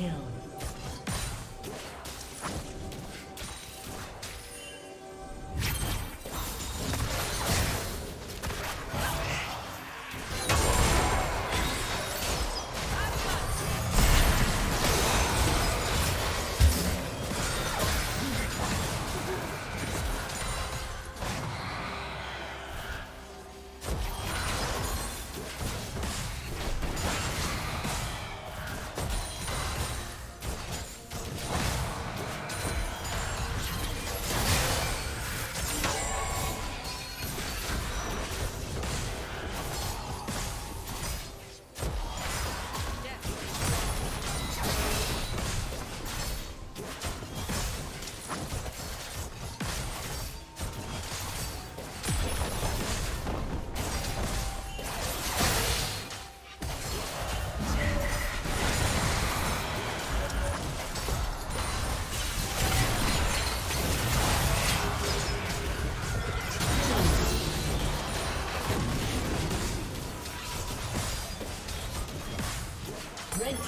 kill.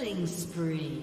Killing spree.